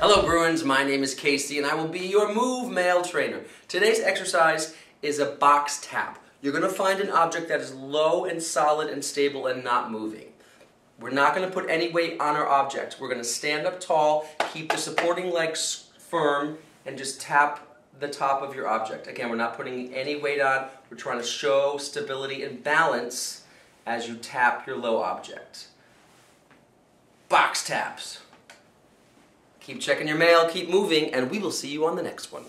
Hello Bruins, my name is Casey and I will be your MoveMail trainer. Today's exercise is a box tap. You're going to find an object that is low and solid and stable and not moving. We're not going to put any weight on our object. We're going to stand up tall, keep the supporting legs firm, and just tap the top of your object. Again, we're not putting any weight on. We're trying to show stability and balance as you tap your low object. Box taps. Keep checking your mail, keep moving, and we will see you on the next one.